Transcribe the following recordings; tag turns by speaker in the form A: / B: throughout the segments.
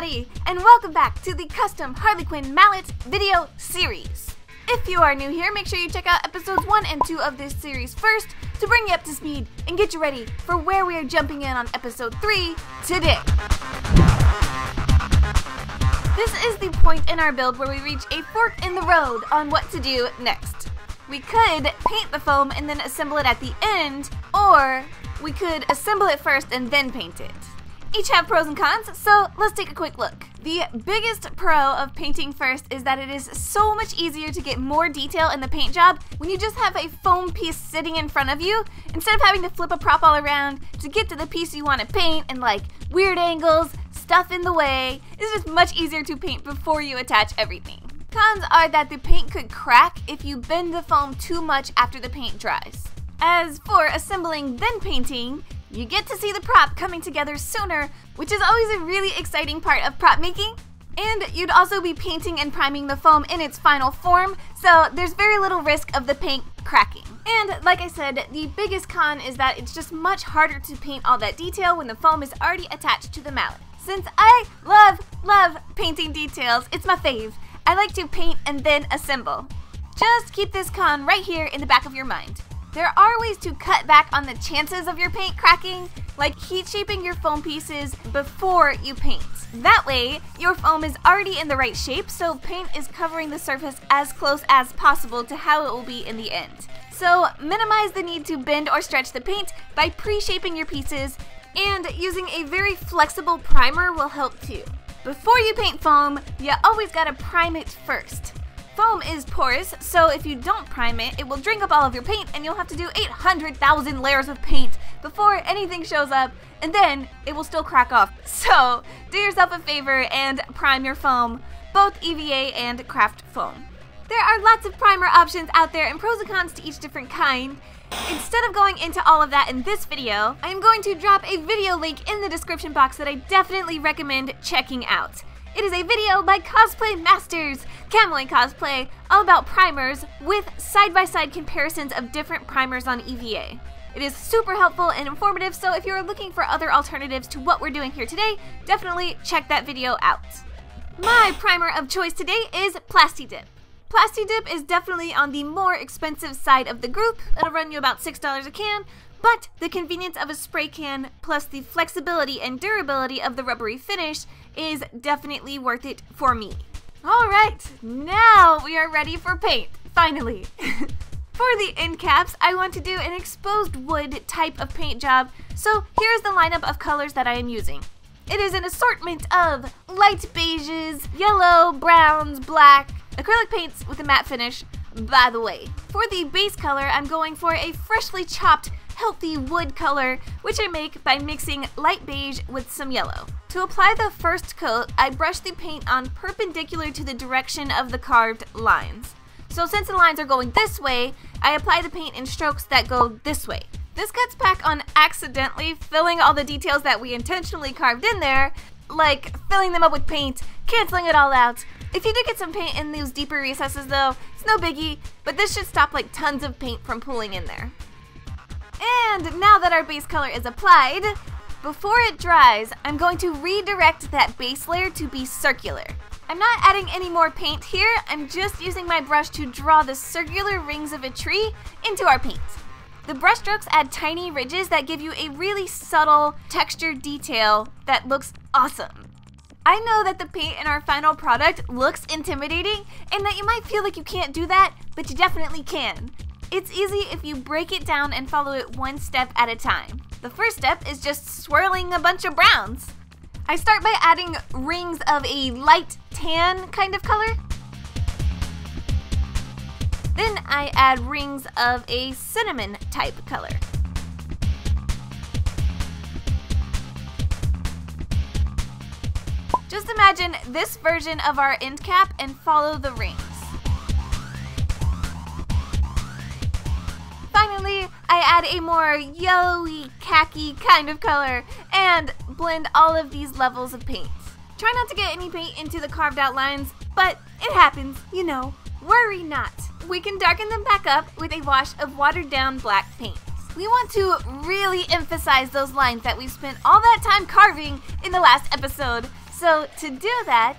A: everybody, and welcome back to the custom Harley Quinn Mallet video series. If you are new here, make sure you check out episodes 1 and 2 of this series first to bring you up to speed and get you ready for where we are jumping in on episode 3 today. This is the point in our build where we reach a fork in the road on what to do next. We could paint the foam and then assemble it at the end, or we could assemble it first and then paint it each have pros and cons, so let's take a quick look. The biggest pro of painting first is that it is so much easier to get more detail in the paint job when you just have a foam piece sitting in front of you instead of having to flip a prop all around to get to the piece you want to paint and like weird angles, stuff in the way. It's just much easier to paint before you attach everything. Cons are that the paint could crack if you bend the foam too much after the paint dries. As for assembling then painting, you get to see the prop coming together sooner, which is always a really exciting part of prop making. And you'd also be painting and priming the foam in its final form, so there's very little risk of the paint cracking. And like I said, the biggest con is that it's just much harder to paint all that detail when the foam is already attached to the mallet. Since I love, love painting details, it's my fave, I like to paint and then assemble. Just keep this con right here in the back of your mind. There are ways to cut back on the chances of your paint cracking, like heat shaping your foam pieces before you paint. That way, your foam is already in the right shape, so paint is covering the surface as close as possible to how it will be in the end. So minimize the need to bend or stretch the paint by pre-shaping your pieces, and using a very flexible primer will help too. Before you paint foam, you always gotta prime it first. Foam is porous, so if you don't prime it, it will drink up all of your paint and you'll have to do 800,000 layers of paint before anything shows up, and then it will still crack off. So, do yourself a favor and prime your foam, both EVA and craft foam. There are lots of primer options out there and pros and cons to each different kind. Instead of going into all of that in this video, I am going to drop a video link in the description box that I definitely recommend checking out. It is a video by Cosplay Masters, Kamui Cosplay, all about primers with side-by-side -side comparisons of different primers on EVA. It is super helpful and informative, so if you're looking for other alternatives to what we're doing here today, definitely check that video out. My primer of choice today is Plastidip. Plastidip is definitely on the more expensive side of the group. It'll run you about $6 a can, but the convenience of a spray can plus the flexibility and durability of the rubbery finish is definitely worth it for me. Alright, now we are ready for paint, finally. for the end caps, I want to do an exposed wood type of paint job, so here's the lineup of colors that I am using. It is an assortment of light beiges, yellow, browns, black, acrylic paints with a matte finish, by the way. For the base color, I'm going for a freshly chopped healthy wood color, which I make by mixing light beige with some yellow. To apply the first coat, I brush the paint on perpendicular to the direction of the carved lines. So since the lines are going this way, I apply the paint in strokes that go this way. This cuts back on accidentally filling all the details that we intentionally carved in there, like filling them up with paint, canceling it all out. If you do get some paint in those deeper recesses though, it's no biggie, but this should stop like tons of paint from pooling in there. And now that our base color is applied, before it dries, I'm going to redirect that base layer to be circular. I'm not adding any more paint here, I'm just using my brush to draw the circular rings of a tree into our paint. The brushstrokes add tiny ridges that give you a really subtle texture detail that looks awesome. I know that the paint in our final product looks intimidating and that you might feel like you can't do that, but you definitely can. It's easy if you break it down and follow it one step at a time. The first step is just swirling a bunch of browns. I start by adding rings of a light tan kind of color. Then I add rings of a cinnamon type color. Just imagine this version of our end cap and follow the rings. Add a more yellowy, khaki kind of color and blend all of these levels of paint. Try not to get any paint into the carved out lines, but it happens, you know. Worry not. We can darken them back up with a wash of watered down black paint. We want to really emphasize those lines that we spent all that time carving in the last episode, So to do that,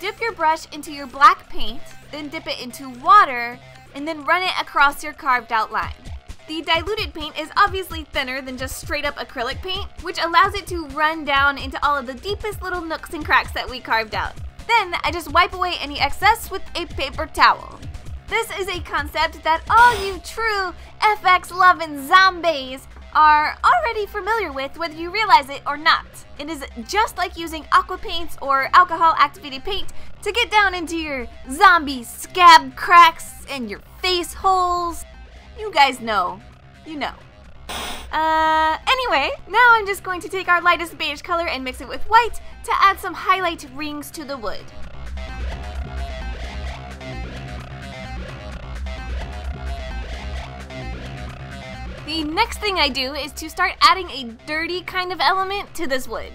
A: dip your brush into your black paint, then dip it into water, and then run it across your carved out line. The diluted paint is obviously thinner than just straight up acrylic paint, which allows it to run down into all of the deepest little nooks and cracks that we carved out. Then I just wipe away any excess with a paper towel. This is a concept that all you true FX loving zombies are already familiar with whether you realize it or not. It is just like using aqua paints or alcohol activated paint to get down into your zombie scab cracks and your face holes. You guys know. You know. Uh, anyway, now I'm just going to take our lightest beige color and mix it with white to add some highlight rings to the wood. The next thing I do is to start adding a dirty kind of element to this wood.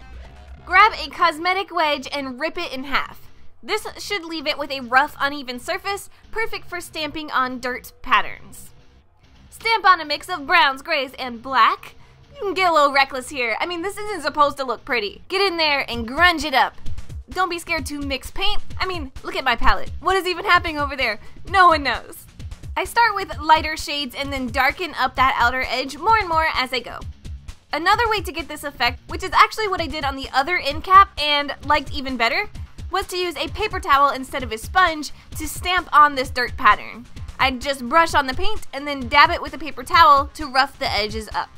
A: Grab a cosmetic wedge and rip it in half. This should leave it with a rough, uneven surface, perfect for stamping on dirt patterns. Stamp on a mix of browns, grays, and black. You can get a little reckless here. I mean, this isn't supposed to look pretty. Get in there and grunge it up. Don't be scared to mix paint. I mean, look at my palette. What is even happening over there? No one knows. I start with lighter shades and then darken up that outer edge more and more as I go. Another way to get this effect, which is actually what I did on the other end cap and liked even better, was to use a paper towel instead of a sponge to stamp on this dirt pattern. I'd just brush on the paint and then dab it with a paper towel to rough the edges up.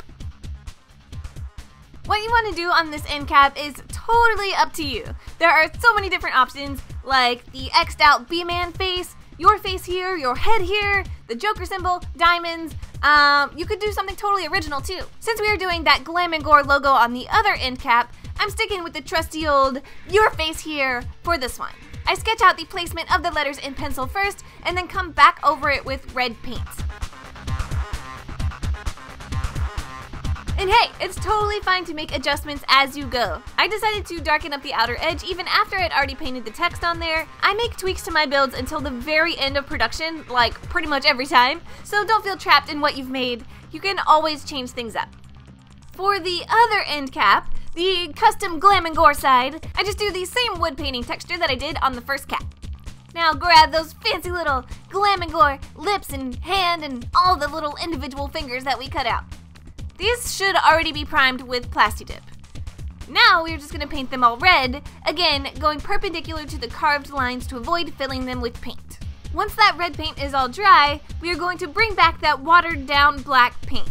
A: What you want to do on this end cap is totally up to you. There are so many different options, like the X'd out B-Man face, your face here, your head here, the Joker symbol, diamonds. Um, you could do something totally original too. Since we are doing that Glam and Gore logo on the other end cap, I'm sticking with the trusty old your face here for this one. I sketch out the placement of the letters in pencil first, and then come back over it with red paint. And hey, it's totally fine to make adjustments as you go. I decided to darken up the outer edge even after I'd already painted the text on there. I make tweaks to my builds until the very end of production, like pretty much every time, so don't feel trapped in what you've made. You can always change things up. For the other end cap, the custom Glam and Gore side, I just do the same wood painting texture that I did on the first cap. Now grab those fancy little Glam and Gore lips and hand and all the little individual fingers that we cut out. These should already be primed with Plasti Dip. Now we're just going to paint them all red, again going perpendicular to the carved lines to avoid filling them with paint. Once that red paint is all dry, we are going to bring back that watered down black paint.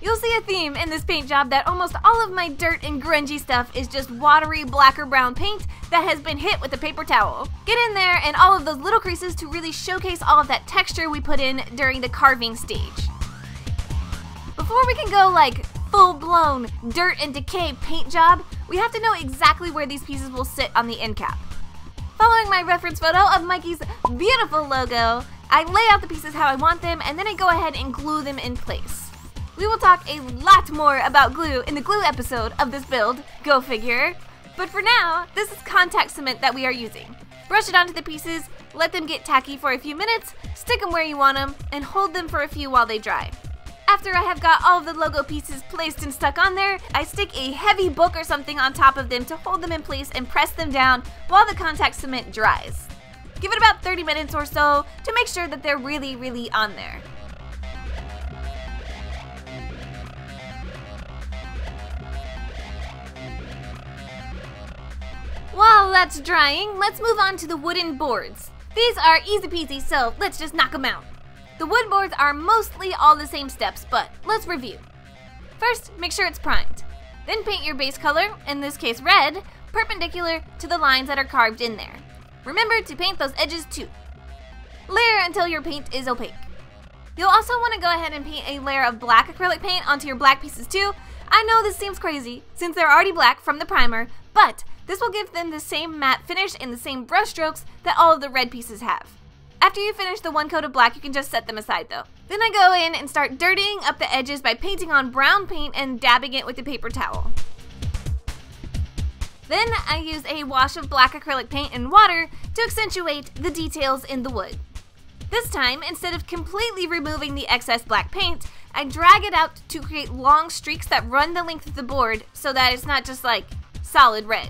A: You'll see a theme in this paint job that almost all of my dirt and grungy stuff is just watery black or brown paint that has been hit with a paper towel. Get in there and all of those little creases to really showcase all of that texture we put in during the carving stage. Before we can go like full-blown dirt and decay paint job, we have to know exactly where these pieces will sit on the end cap. Following my reference photo of Mykie's beautiful logo, I lay out the pieces how I want them and then I go ahead and glue them in place. We will talk a lot more about glue in the glue episode of this build, go figure. But for now, this is contact cement that we are using. Brush it onto the pieces, let them get tacky for a few minutes, stick them where you want them, and hold them for a few while they dry. After I have got all of the logo pieces placed and stuck on there, I stick a heavy book or something on top of them to hold them in place and press them down while the contact cement dries. Give it about 30 minutes or so to make sure that they're really, really on there. While that's drying, let's move on to the wooden boards. These are easy peasy, so let's just knock them out. The wood boards are mostly all the same steps, but let's review. First, make sure it's primed. Then paint your base color, in this case red, perpendicular to the lines that are carved in there. Remember to paint those edges too. Layer until your paint is opaque. You'll also want to go ahead and paint a layer of black acrylic paint onto your black pieces too. I know this seems crazy, since they're already black from the primer, but this will give them the same matte finish and the same brush strokes that all of the red pieces have. After you finish the one coat of black, you can just set them aside though. Then I go in and start dirtying up the edges by painting on brown paint and dabbing it with a paper towel. Then I use a wash of black acrylic paint and water to accentuate the details in the wood. This time, instead of completely removing the excess black paint, I drag it out to create long streaks that run the length of the board so that it's not just like solid red.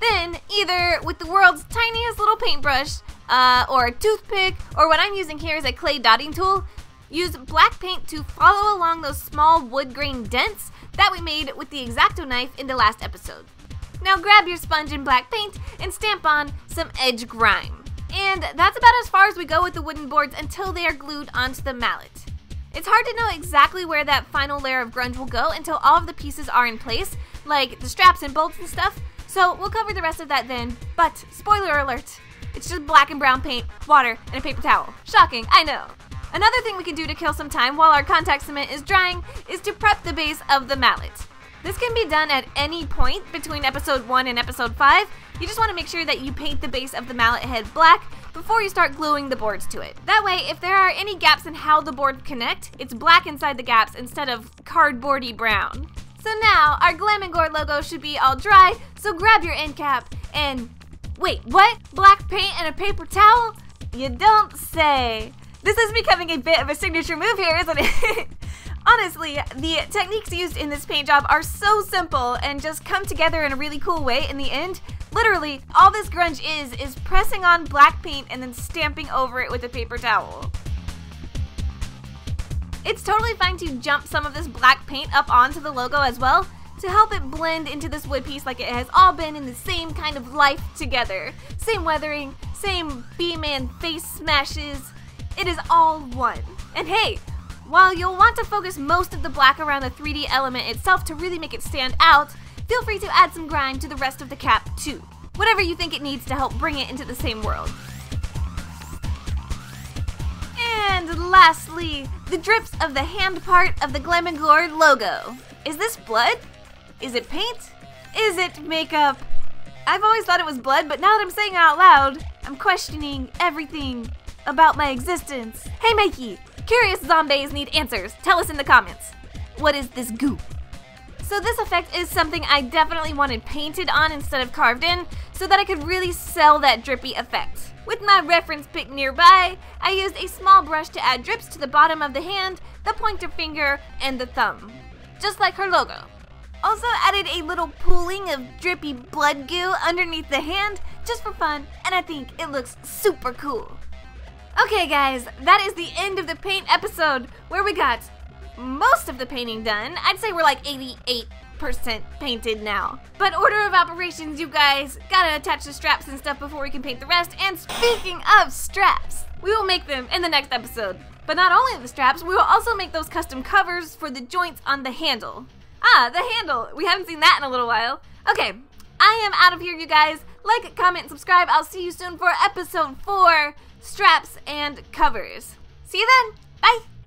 A: Then, either with the world's tiniest little paintbrush, uh, or a toothpick, or what I'm using here is a clay dotting tool, use black paint to follow along those small wood grain dents that we made with the X-Acto knife in the last episode. Now grab your sponge and black paint and stamp on some edge grime. And that's about as far as we go with the wooden boards until they are glued onto the mallet. It's hard to know exactly where that final layer of grunge will go until all of the pieces are in place, like the straps and bolts and stuff, so we'll cover the rest of that then. But, spoiler alert, it's just black and brown paint, water, and a paper towel. Shocking, I know. Another thing we can do to kill some time while our contact cement is drying is to prep the base of the mallet. This can be done at any point between episode 1 and episode 5. You just want to make sure that you paint the base of the mallet head black before you start gluing the boards to it. That way, if there are any gaps in how the board connect, it's black inside the gaps instead of cardboardy brown. So now, our Glam Gore logo should be all dry, so grab your end cap and... Wait, what? Black paint and a paper towel? You don't say. This is becoming a bit of a signature move here, isn't it? Honestly, the techniques used in this paint job are so simple and just come together in a really cool way in the end. Literally, all this grunge is, is pressing on black paint and then stamping over it with a paper towel. It's totally fine to jump some of this black paint up onto the logo as well to help it blend into this wood piece like it has all been in the same kind of life together. Same weathering, same B-man face smashes. It is all one. And hey, while you'll want to focus most of the black around the 3D element itself to really make it stand out, feel free to add some grime to the rest of the cap too. Whatever you think it needs to help bring it into the same world. And lastly, the drips of the hand part of the Glam and Gore logo. Is this blood? Is it paint? Is it makeup? I've always thought it was blood, but now that I'm saying it out loud, I'm questioning everything about my existence. Hey Mykie, Curious zombies need answers. Tell us in the comments. What is this goop? So this effect is something I definitely wanted painted on instead of carved in, so that I could really sell that drippy effect. With my reference pick nearby, I used a small brush to add drips to the bottom of the hand, the pointer finger, and the thumb. Just like her logo. Also added a little pooling of drippy blood goo underneath the hand, just for fun, and I think it looks super cool. Okay guys, that is the end of the paint episode where we got most of the painting done. I'd say we're like 88% painted now. But order of operations, you guys, gotta attach the straps and stuff before we can paint the rest. And speaking of straps, we will make them in the next episode. But not only the straps, we will also make those custom covers for the joints on the handle. Ah, the handle. We haven't seen that in a little while. Okay, I am out of here, you guys. Like, comment, subscribe. I'll see you soon for episode 4 straps, and covers. See you then. Bye.